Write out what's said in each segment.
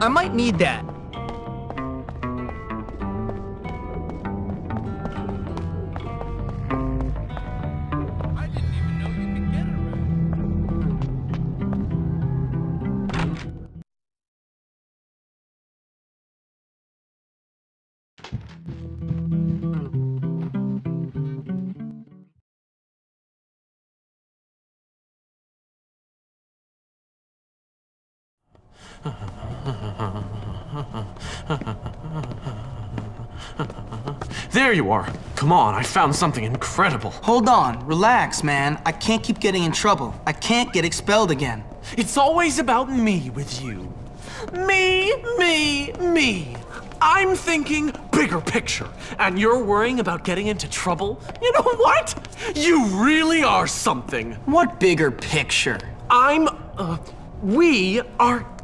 I might need that. There you are. Come on, I found something incredible. Hold on, relax, man. I can't keep getting in trouble. I can't get expelled again. It's always about me with you. Me, me, me. I'm thinking bigger picture, and you're worrying about getting into trouble? You know what? You really are something. What bigger picture? I'm, uh, we are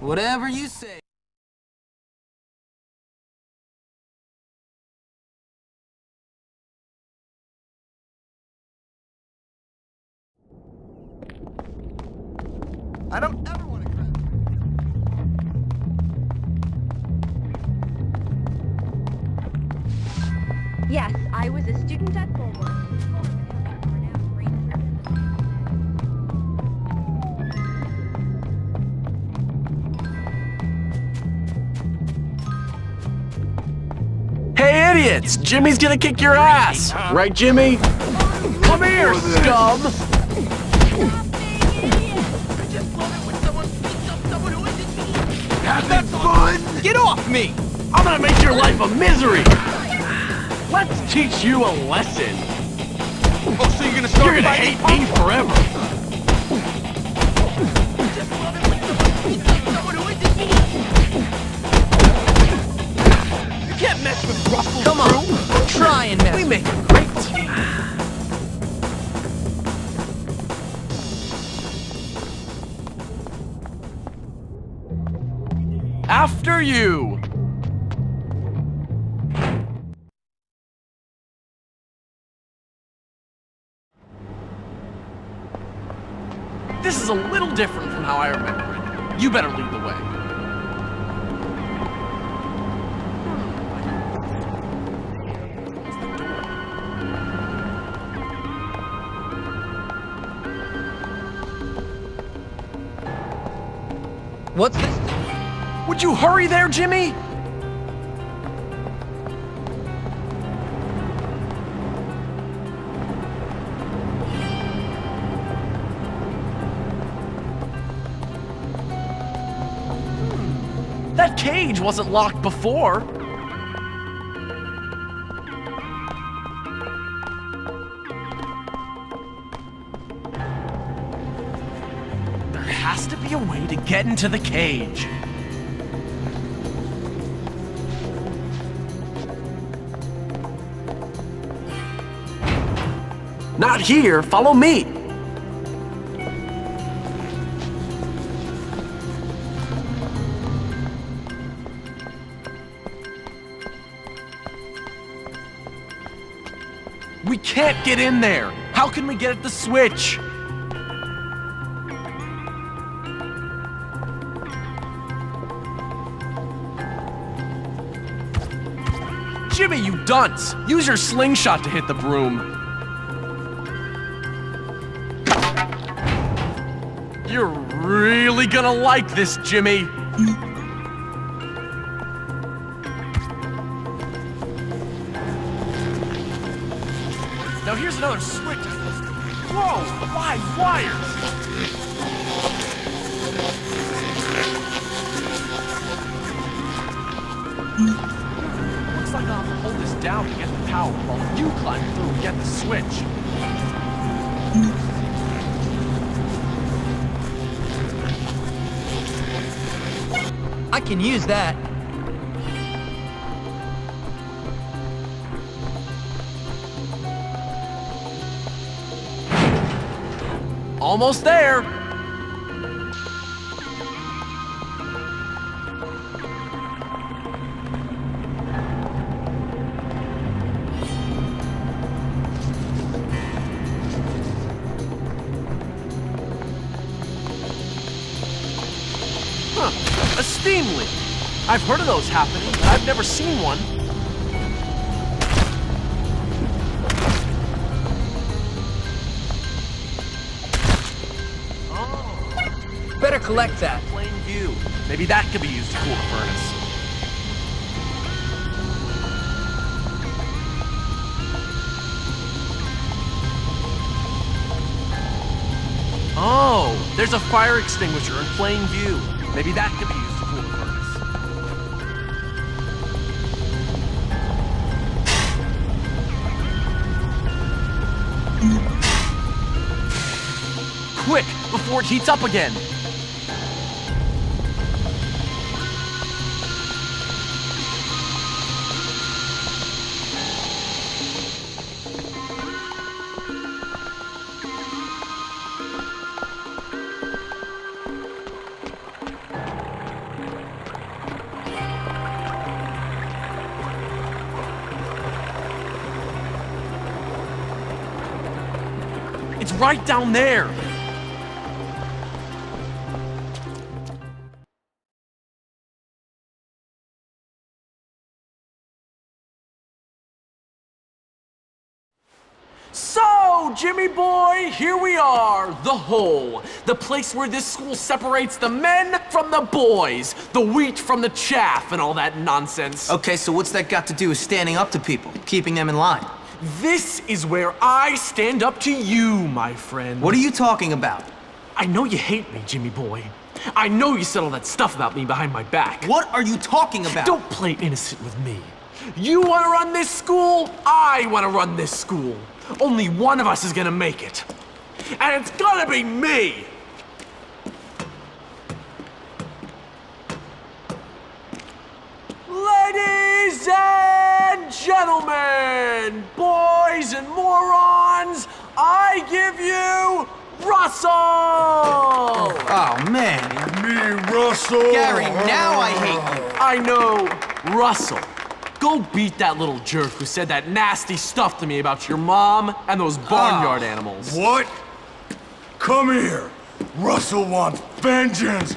Whatever you say. I don't ever want to crash. Yes, I was a student at Fulmer. Idiots! Jimmy's gonna kick your ass! Right, Jimmy? Come here, scum! Have that fun! Get off me! I'm gonna make your life a misery! Let's teach you a lesson. Oh, so you're gonna start You're gonna hate me forever. How I remember it. You better lead the way. What's this? Would you hurry there, Jimmy? Cage wasn't locked before. There has to be a way to get into the cage. Not here, follow me. We can't get in there. How can we get at the switch? Jimmy, you dunce! Use your slingshot to hit the broom. You're really gonna like this, Jimmy. There's another switch. Whoa! Live wires! Looks like I'll have to hold this down to get the power while you climb through and get the switch. I can use that. Almost there. Huh, a steam leak. I've heard of those happening, but I've never seen one. Better collect that. Plain view. Maybe that could be used to cool the furnace. Oh, there's a fire extinguisher in plain view. Maybe that could be used to cool the furnace. Quick, before it heats up again. Right down there. So, Jimmy boy, here we are, the hole. The place where this school separates the men from the boys, the wheat from the chaff, and all that nonsense. Okay, so what's that got to do with standing up to people, keeping them in line? This is where I stand up to you, my friend. What are you talking about? I know you hate me, Jimmy boy. I know you said all that stuff about me behind my back. What are you talking about? Don't play innocent with me. You want to run this school? I want to run this school. Only one of us is gonna make it. And it's gonna be me! Ladies and gentlemen, boys and morons, I give you Russell! Oh, man. Me, Russell. Gary, now I hate you. I know, Russell. Go beat that little jerk who said that nasty stuff to me about your mom and those barnyard oh. animals. What? Come here. Russell wants vengeance.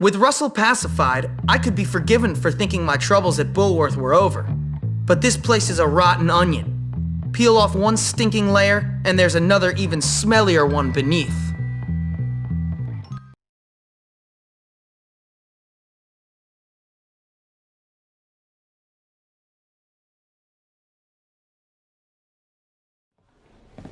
With Russell pacified, I could be forgiven for thinking my troubles at Bullworth were over. But this place is a rotten onion. Peel off one stinking layer, and there's another even smellier one beneath.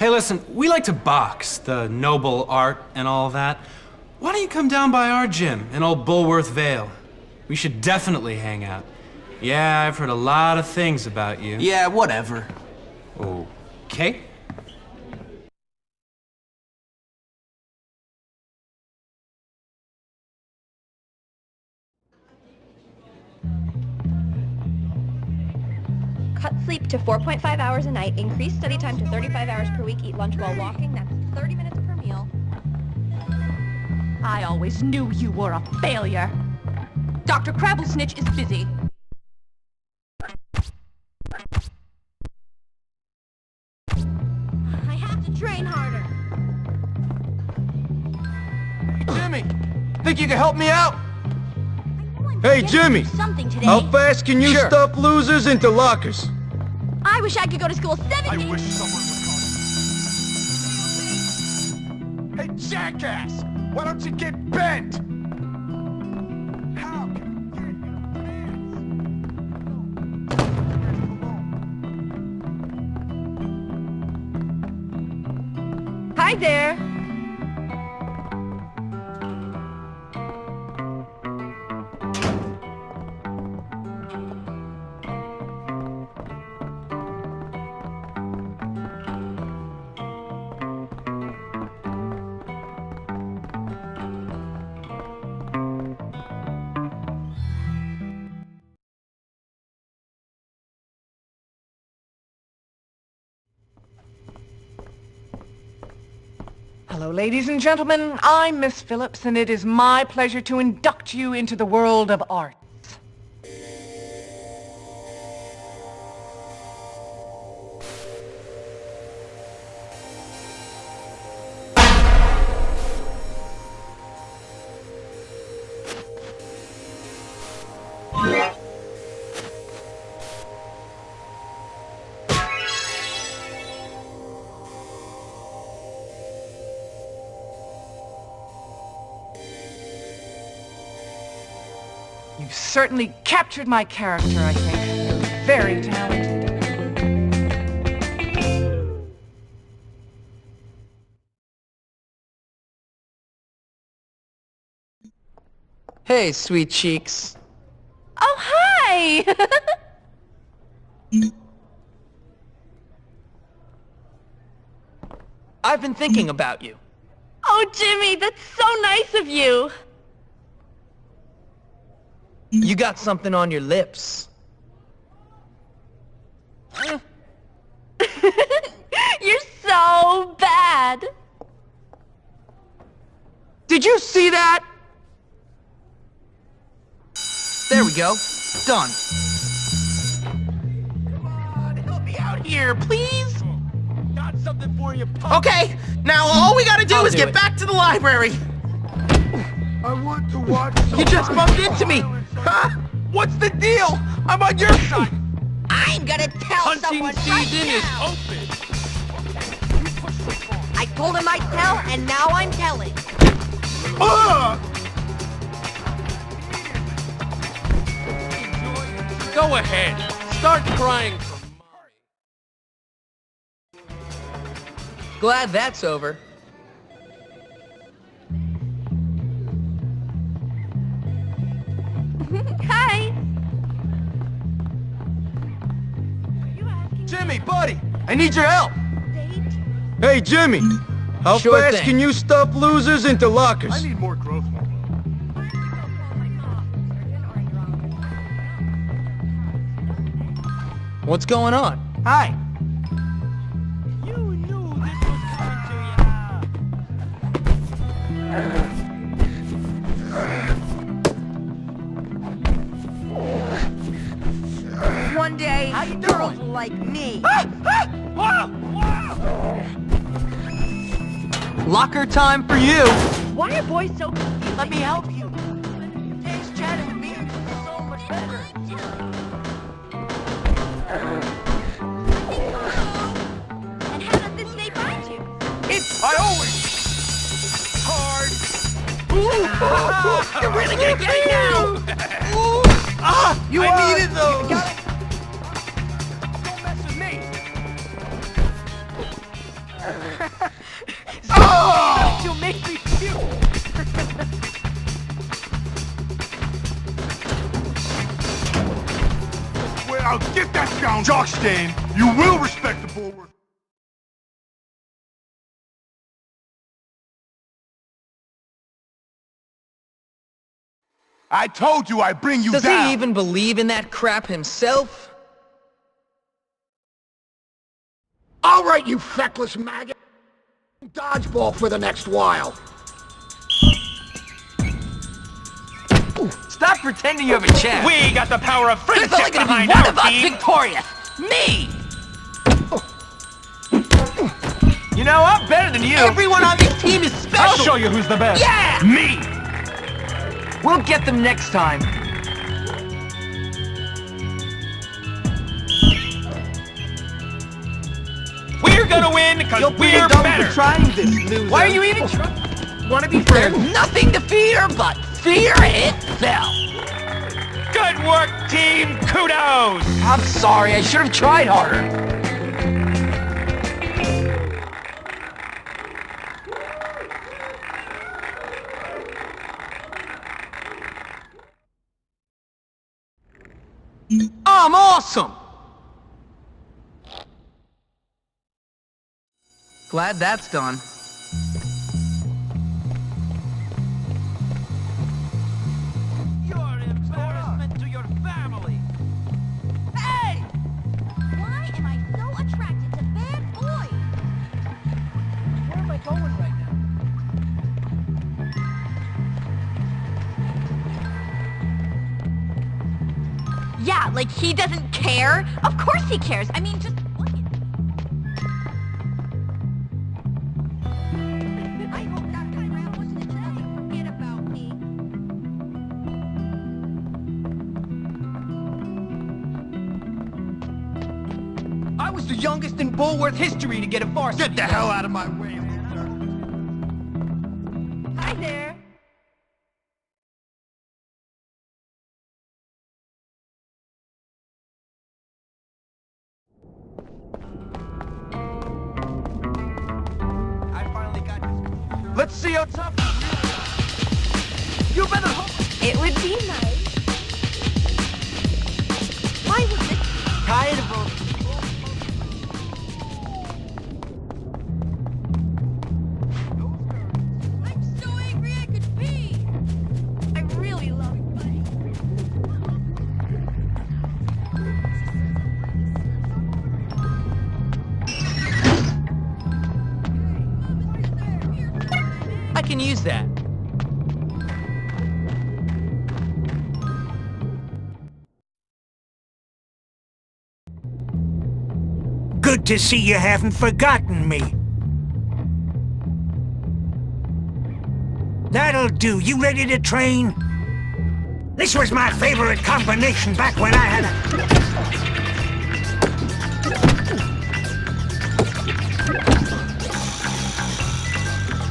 Hey, listen, we like to box, the noble art and all that. Why don't you come down by our gym in old Bullworth Vale? We should definitely hang out. Yeah, I've heard a lot of things about you. Yeah, whatever. Okay? Cut sleep to 4.5 hours a night, increase study time to 35 hours per week, eat lunch while walking, that's 30 minutes per meal. I always knew you were a failure. Dr. Crabblesnitch is busy. I have to train harder. Jimmy, think you can help me out? Hey, Jimmy, How fast can you stuff losers into lockers? I wish I could go to school seven days. wish someone would call. Hey, jackass! Why don't you get bent? How can you get your pants? Hi there. Hello, ladies and gentlemen. I'm Miss Phillips, and it is my pleasure to induct you into the world of art. Certainly captured my character, I think. You're very talented. Hey, sweet cheeks. Oh, hi! I've been thinking about you. oh, Jimmy, that's so nice of you. You got something on your lips. You're so bad. Did you see that? There we go. Done. Come on, help me out here, please. Got something for you, punk. Okay, now all we gotta do I'll is do get it. back to the library. I want to watch. You just bumped into me. Huh? What's the deal? I'm on your side. I'm gonna tell Hunting someone season right is open. I told him I'd tell, and now I'm telling. Go ahead. Start crying for Glad that's over. I need your help. Hey, Jimmy, how Sure fast thing. can you stuff losers into lockers? I need more growth. What's going on? Hi. You knew this was coming to ya. One day, girls like me. Locker time for you. Why are boys so confused? Let me help you. Today's chatting with me is so much better. And how does this stay find you? It's I always hard. You're really gonna get it now! Ah, you I uh, needed those. You me puke. Well, get that down, Jockstein. You will respect the bulwark. I told you I'd bring you Does down. he even believe in that crap himself? All right, you feckless maggot. Dodgeball for the next while. Stop pretending you have a chance. We got the power of There's friendship only gonna be behind one our of us team. victorious. Me! You know, I'm better than you. Everyone on this team is special. I'll show you who's the best. Yeah! Me. We'll get them next time. Gonna win because we're better. trying this, loser. Why are you even trying? Want to be friends? There's nothing to fear but fear itself. Good work, team. Kudos. I'm sorry, I should have tried harder. I'm awesome! Glad that's done. You're an embarrassment to your family. Hey! Why am I so attracted to bad boys? Where am I going right now? Yeah, like he doesn't care? Of course he cares. I mean, just Bullworth history to get a varsity. Get the hell out of my to see you haven't forgotten me. That'll do. You ready to train? This was my favorite combination back when I had a...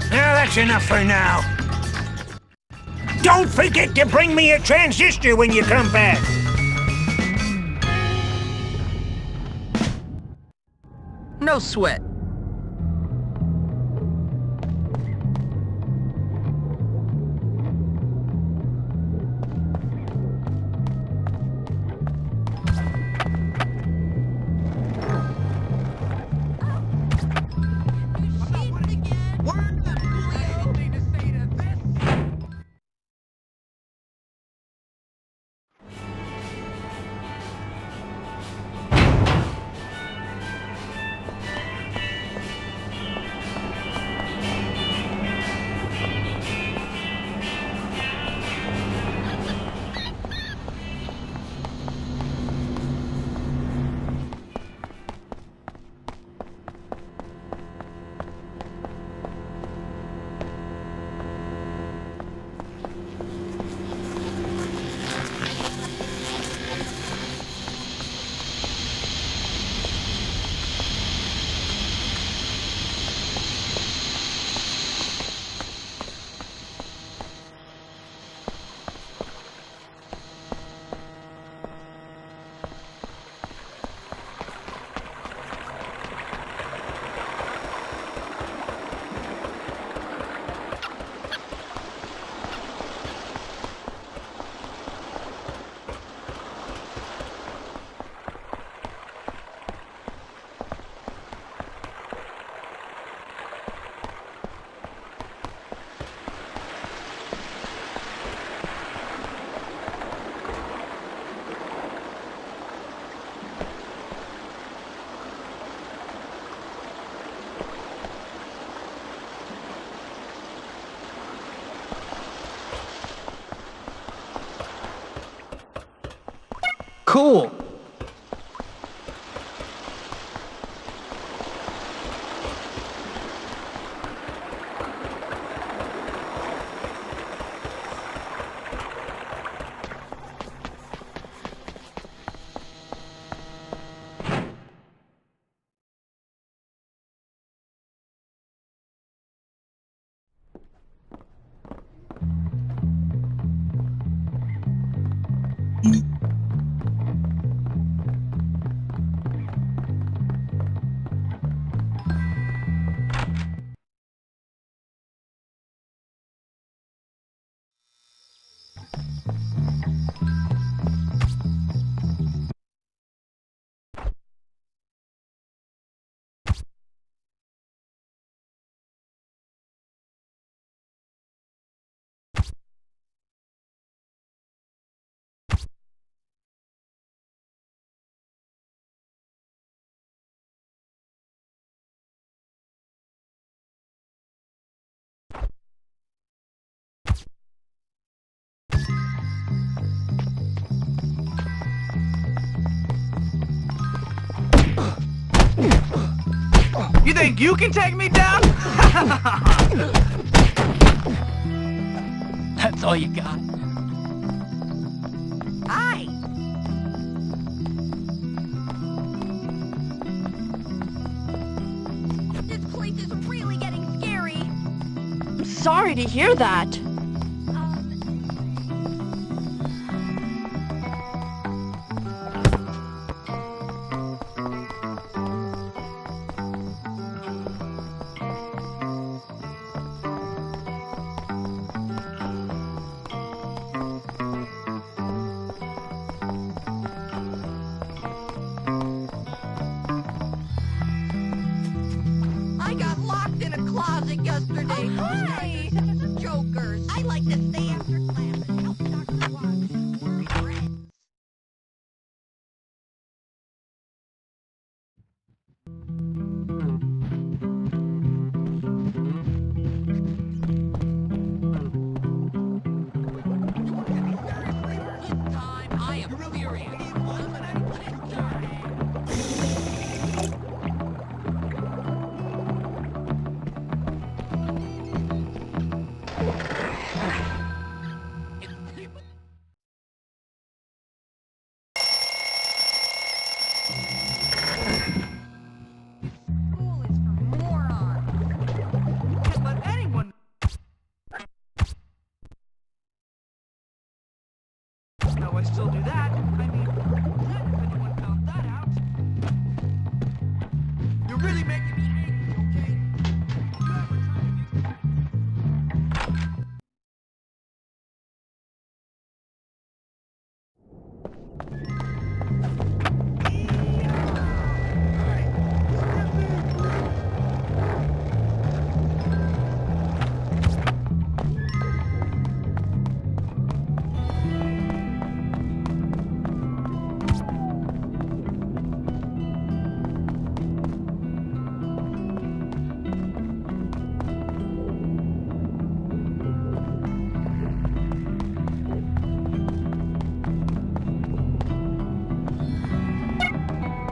Now that's enough for now. Don't forget to bring me a transistor when you come back. Sweat. Cool. You think you can take me down? That's all you got. Hi. This place is really getting scary. I'm sorry to hear that.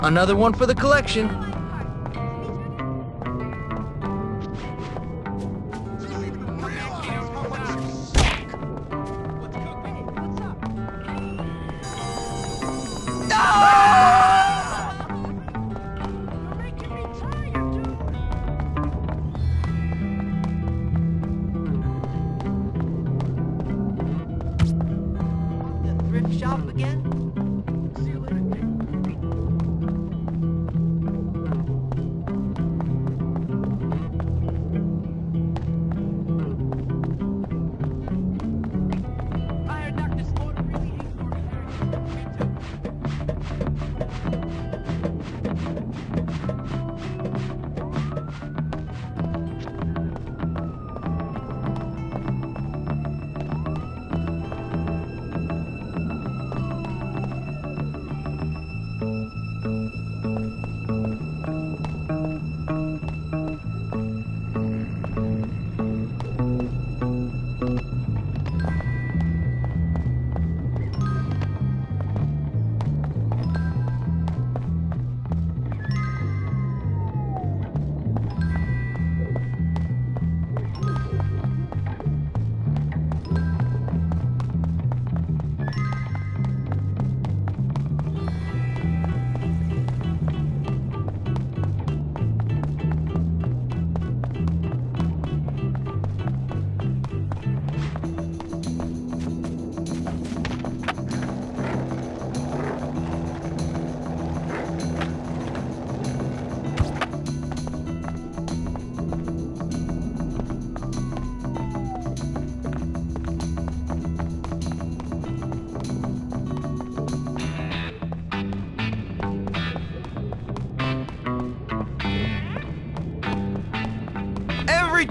Another one for the collection.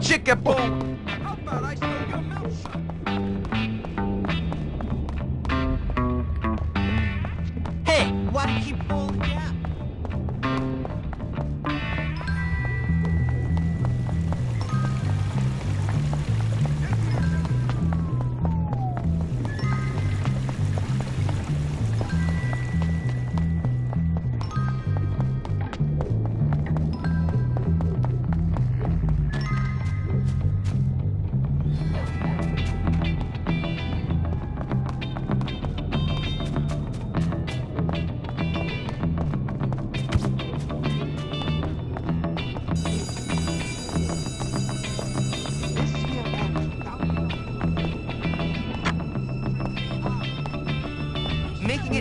Chick at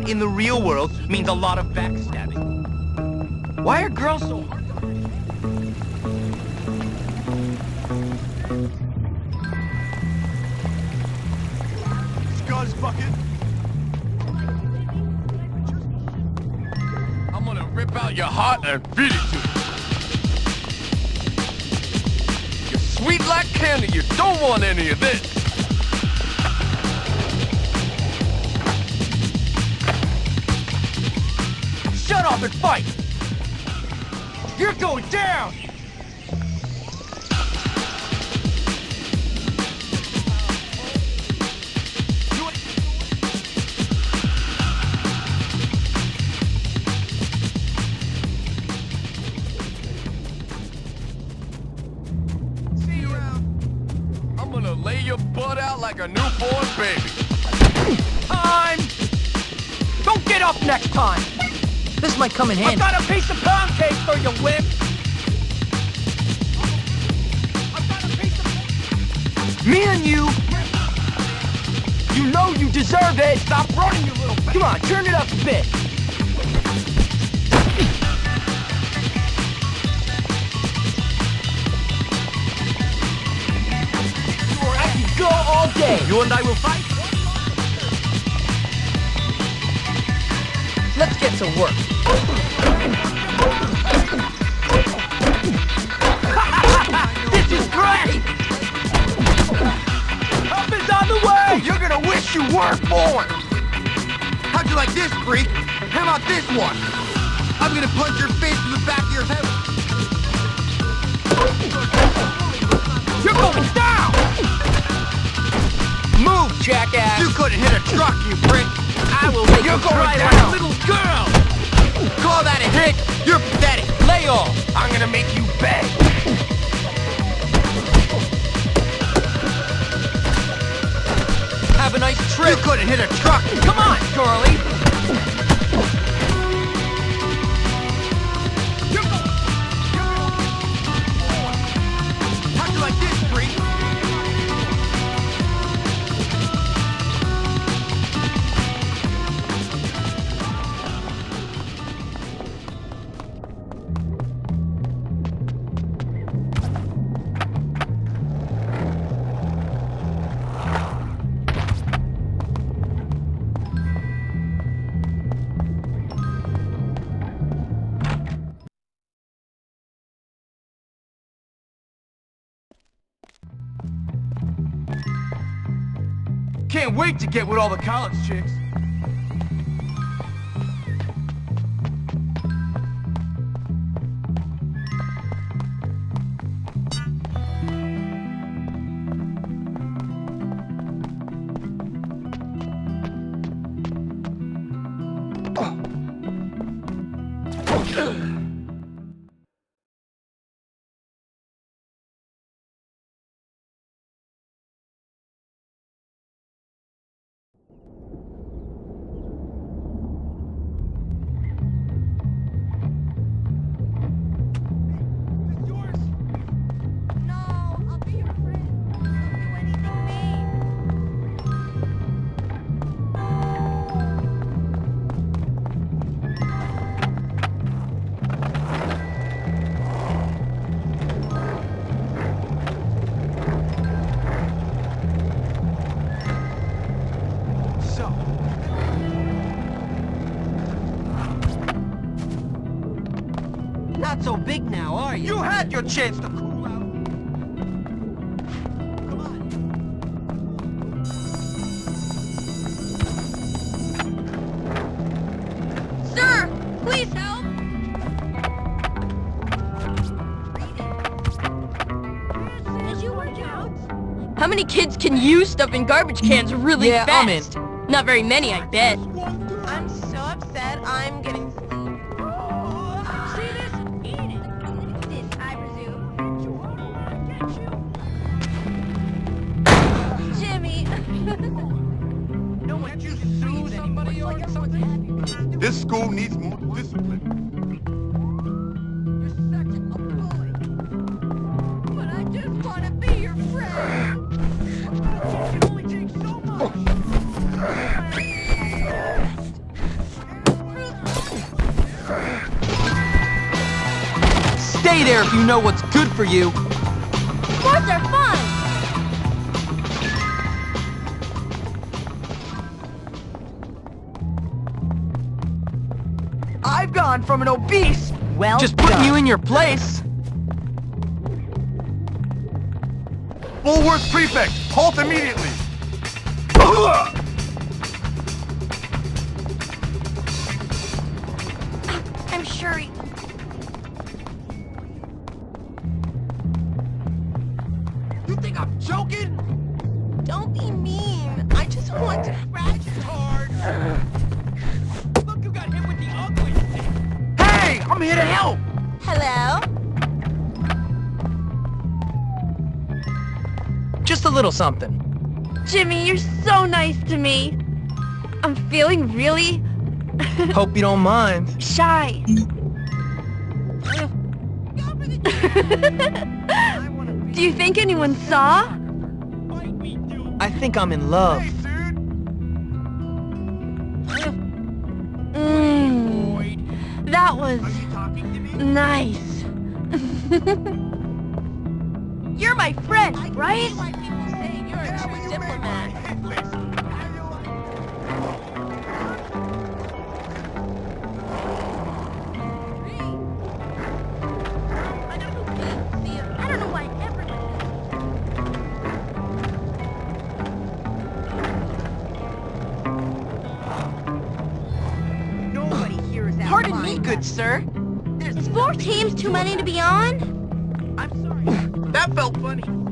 in the real world means a lot of backstabbing. Why are girls so out like a newborn baby. Time! Don't get up next time! This might come in handy. I've got a piece of pound cake for you, wimp! Me and you You know you deserve it! Stop running, you little Come on, turn it up a bit! Day! You and I will fight? Let's get to work. this is great! Help is on the way! You're gonna wish you weren't born! How'd you like this, freak? How about this one? I'm gonna punch your face in the back of your head. You're going down! Jackass! You couldn't hit a truck, you prick! I will make You're you going down. like a little girl! Call that a hit? You're pathetic! Lay off! I'm gonna make you beg! Have a nice trip! You couldn't hit a truck! Come on, Charlie! Wait to get with all the college chicks. Not so big now, are you? you had your chance to cool out. Sir, please help. Did you work out? How many kids can use stuff in garbage cans really Yeah, I'm in. Not very many, I bet. Place. Bullworth Prefect, halt immediately! something. Jimmy, you're so nice to me. I'm feeling really... Hope you don't mind. Shy. Do you think anyone saw? I think I'm in love. Mm, that was nice. You're my friend, right? Too many to be on? I'm sorry. That felt funny.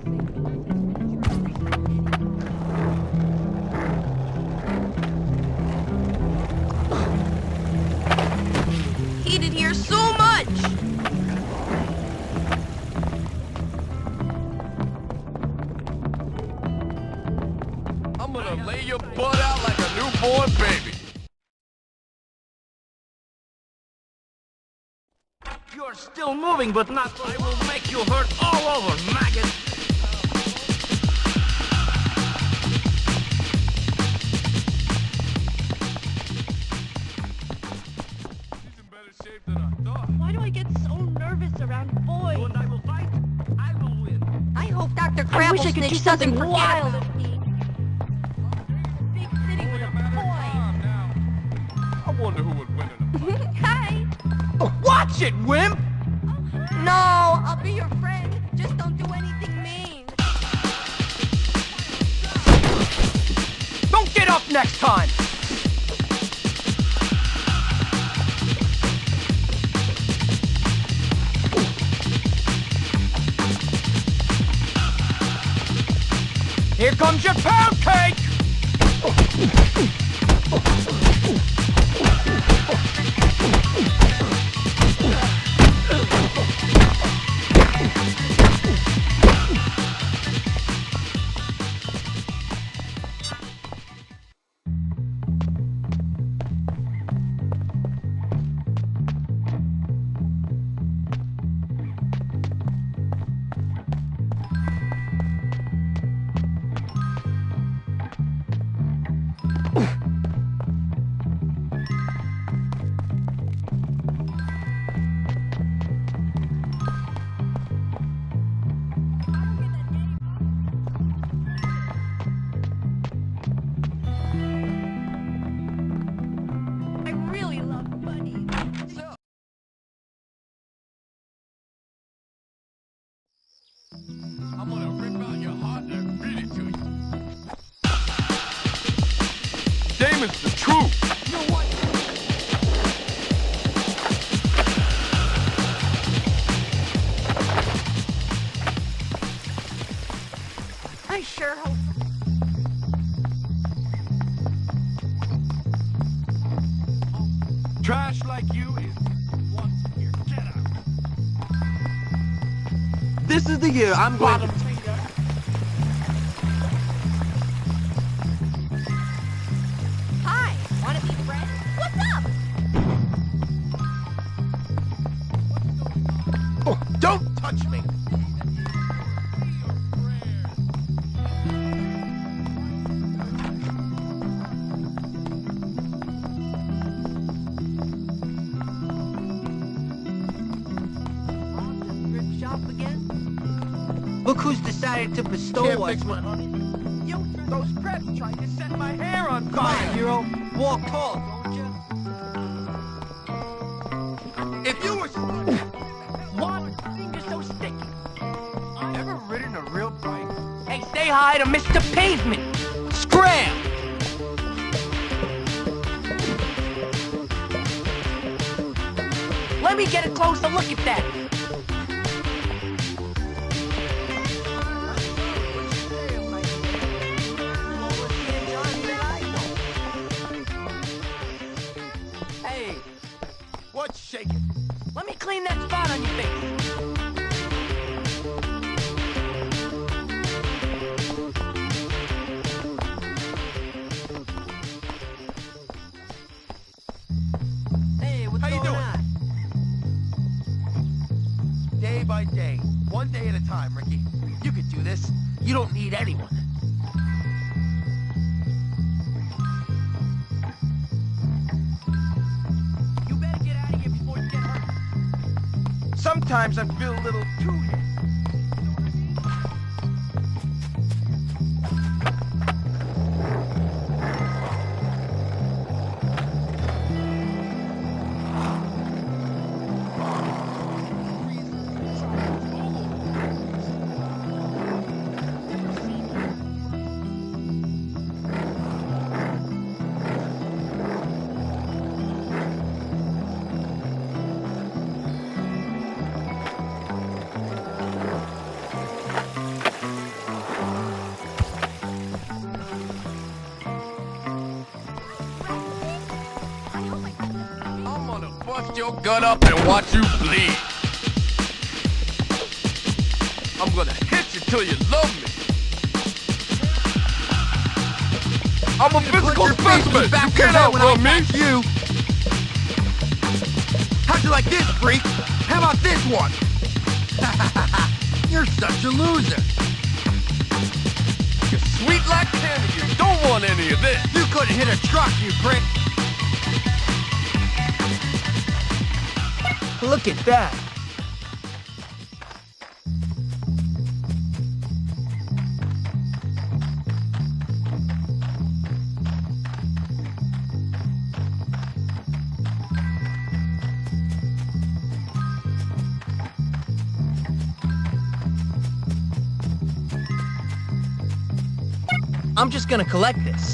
Still moving, but not. I will make you hurt all over, maggot. Why do I get so nervous around boys? You and I will fight. I will win. I hope Dr. I wish I could do something wild about and big city with a I wonder who would win in a boy. Hi. Watch it, wimp! No, I'll be your friend. Just don't do anything mean. Don't get up next time! Here comes your pound cake! This is the year I'm going to... Look who's decided to bestow Can't us fix my-. You, those crabs tried to set my hair on fire! Come on, hero. Walk tall, don't you? If you were... What? You're so sticky. I Ever ridden a real bike? Hey, say hi to Mr. Pavement! Scram! Let me get a closer look at that! Your gut up and watch you bleed. I'm gonna hit you till you love me. I'm a physical specimen. You can't head when I outrun me. you. How'd you like this, freak? How about this one? You're such a loser. You're sweet like candy. You don't want any of this. You couldn't hit a truck, you prick. Look at that. I'm just gonna collect this.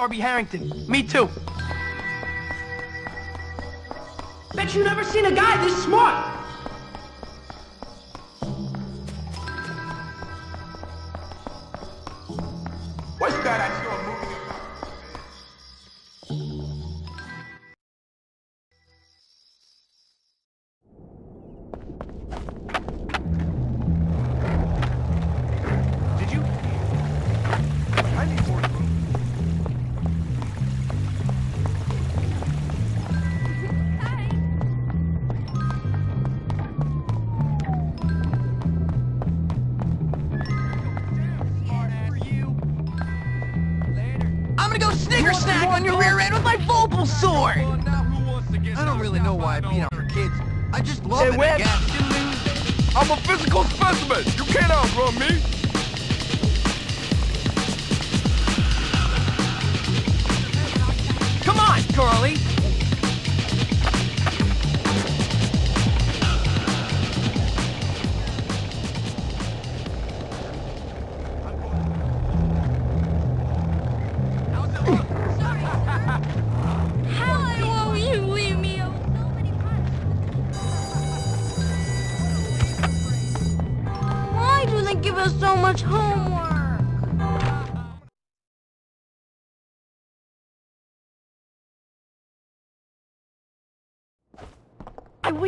Derby Harrington. Me too. Bet you never seen a guy this smart.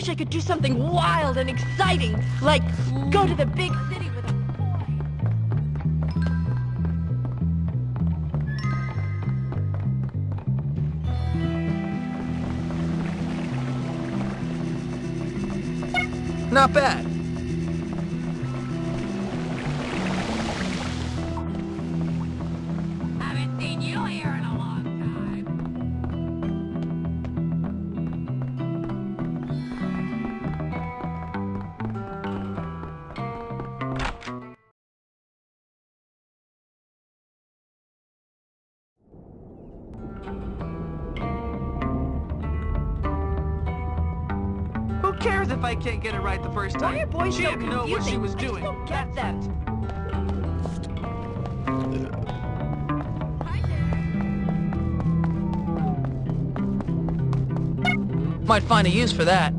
Wish I could do something wild and exciting, like go to the big city with a boy. Not bad. Can't get it right the first time? Why are boys she so didn't know what she was I doing. don't get that. Might find a use for that.